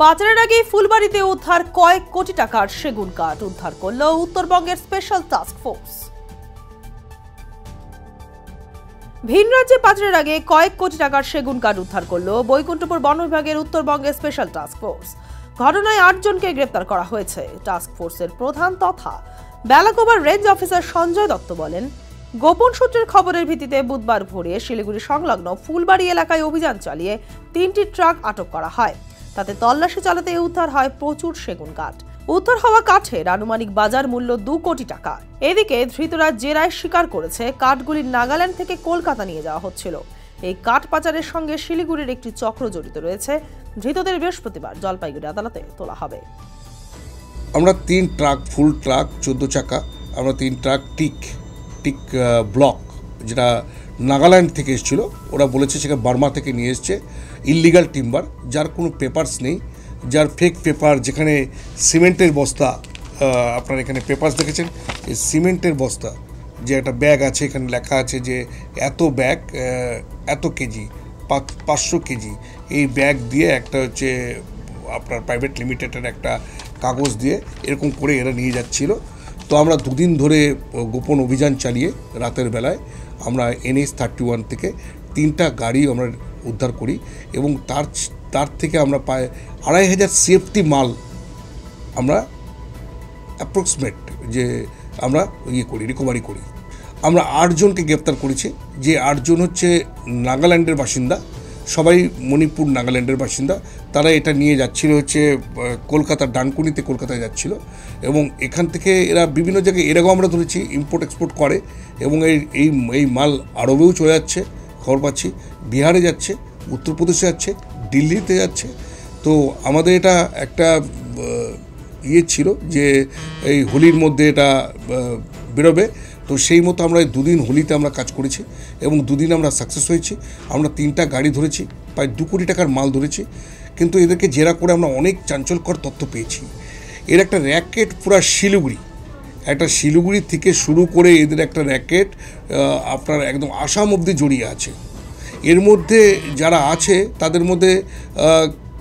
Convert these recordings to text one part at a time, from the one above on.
পাচারের আগে ফুলবাড়িতে উদ্ধার কয়েক কোটি টাকার সেগুন কাঠ উদ্ধার করল উত্তরবঙ্গের স্পেশাল টাস্ক ফোর্স। ভিন রাজ্যে পাচারের আগে কয়েক কোটি টাকার সেগুন কাঠ উদ্ধার করল বৈকুণ্ঠপুর বন বিভাগের উত্তরবঙ্গের স্পেশাল টাস্ক ফোর্স। ঘটনায় আটজনকে গ্রেপ্তার করা হয়েছে। টাস্ক ফোর্সের প্রধান তথা বেলাকোবার রেঞ্জ অফিসার সঞ্জয় দত্ত বলেন, গোপন সূত্রের খবরের ভিত্তিতে বুধবার ভোরে শিলিগুড়ি সংলগ্ন ফুলবাড়ি এলাকায় অভিযান চালিয়ে তিনটি ট্রাক আটক করা হয়। তাতে তল্লাশি চালাতে উদ্ধার হয় প্রচুর সেগুন কাঠ। উদ্ধার হওয়া কাঠের আনুমানিক বাজার মূল্য দু কোটি টাকা। এদিকে ধৃতরা জেরায় স্বীকার করেছে কাঠগুলি নাগাল্যান্ড থেকে কলকাতা নিয়ে যাওয়া হচ্ছিল। এই কাঠ পাচারের সঙ্গে শিলিগুড়ির একটি চক্র জড়িত রয়েছে। ধৃতদের বৃহস্পতিবার জলপাইগুড়ি আদালতে তোলা হবে। আমরা তিন ট্রাক, ফুল ট্রাক, চোদ্দ চাকা, আমরা তিন ট্রাক টিক টিক ব্লক, যেটা নাগাল্যান্ড থেকে এসেছিল। ওরা বলেছে সেখানে বার্মা থেকে নিয়ে এসছে। ইললিগাল টিম্বার যার কোনো পেপারস নেই। যার ফেক পেপার যেখানে সিমেন্টের বস্তা আপনার এখানে পেপারস দেখেছেন। এই সিমেন্টের বস্তা, যে একটা ব্যাগ আছে, এখানে লেখা আছে যে এত ব্যাগ এত কেজি, পাঁচ- পাঁচশো কেজি। এই ব্যাগ দিয়ে একটা হচ্ছে আপনার প্রাইভেট লিমিটেডের একটা কাগজ দিয়ে এরকম করে এরা নিয়ে যাচ্ছিল। তো আমরা দুদিন ধরে গোপন অভিযান চালিয়ে রাতের বেলায় আমরা এনএস থার্টি ওয়ান থেকে তিনটা গাড়ি আমরা উদ্ধার করি এবং তার তার থেকে আমরা প্রায় আড়াই হাজার সেফটি মাল আমরা অ্যাপ্রক্সিমেট যে আমরা ইয়ে করি রিকভারি করি। আমরা আটজনকে গ্রেপ্তার করেছি, যে আটজন হচ্ছে নাগাল্যান্ডের বাসিন্দা। সবাই মণিপুর নাগাল্যান্ডের বাসিন্দা। তারা এটা নিয়ে যাচ্ছিল হচ্ছে কলকাতার ডানকুনিতে কলকাতায় যাচ্ছিল এবং এখান থেকে এরা বিভিন্ন জায়গায়, এরকম আমরা ধরেছি ইম্পোর্ট এক্সপোর্ট করে এবং এই এই এই মাল আরবেও চলে যাচ্ছে, খবর পাচ্ছি। বিহারে যাচ্ছে, উত্তরপ্রদেশে যাচ্ছে, দিল্লিতে যাচ্ছে। তো আমাদের এটা একটা ইয়ে ছিল যে এই হোলির মধ্যে এটা বেরোবে। তো সেই মতো আমরা দুদিন হোলিতে আমরা কাজ করেছি এবং দুদিন আমরা সাকসেস হয়েছি। আমরা তিনটা গাড়ি ধরেছি, প্রায় দু কোটি টাকার মাল ধরেছি। কিন্তু এদেরকে জেরা করে আমরা অনেক চাঞ্চল্যকর তথ্য পেয়েছি। এর একটা র্যাকেট পুরা শিলিগুড়ি। একটা শিলিগুড়ি থেকে শুরু করে এদের একটা র্যাকেট আপনার একদম আসাম অবধি জড়িয়ে আছে। এর মধ্যে যারা আছে, তাদের মধ্যে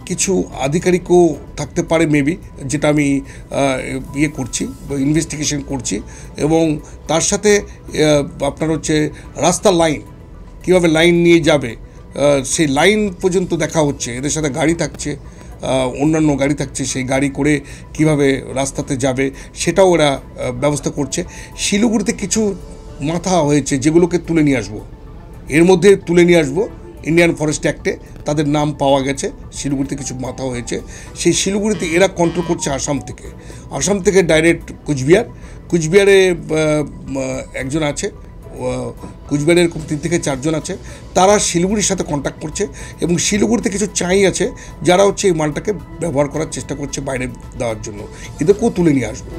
কিছু আধিকারিকও থাকতে পারে মেবি যেটা আমি ইয়ে করছি ইনভেস্টিগেশন করছি। এবং তার সাথে আপনার হচ্ছে রাস্তার লাইন কীভাবে লাইন নিয়ে যাবে সেই লাইন পর্যন্ত দেখা হচ্ছে, এদের সাথে গাড়ি থাকছে অন্যান্য গাড়ি থাকছে, সেই গাড়ি করে কীভাবে রাস্তাতে যাবে, সেটাও ওরা ব্যবস্থা করছে। শিলিগুড়িতে কিছু মাথা হয়েছে, যেগুলোকে তুলে নিয়ে আসব। এর মধ্যে তুলে নিয়ে আসব ইন্ডিয়ান ফরেস্ট অ্যাক্টে তাদের নাম পাওয়া গেছে, শিলিগুড়িতে কিছু মাথা হয়েছে। সেই শিলিগুড়িতে এরা কন্ট্রোল করছে আসাম থেকে। আসাম থেকে ডাইরেক্ট কুচবিহার। কুচবিহারে একজন আছে কুচবিহারে এরকম তিন থেকে চারজন আছে। তারা শিলিগুড়ির সাথে কন্ট্যাক্ট করছে এবং শিলিগুড়িতে কিছু চাই আছে, যারা হচ্ছে এই মালটাকে ব্যবহার করার চেষ্টা করছে বাইরে দেওয়ার জন্য। এদেরকেও তুলে নিয়ে আসবে।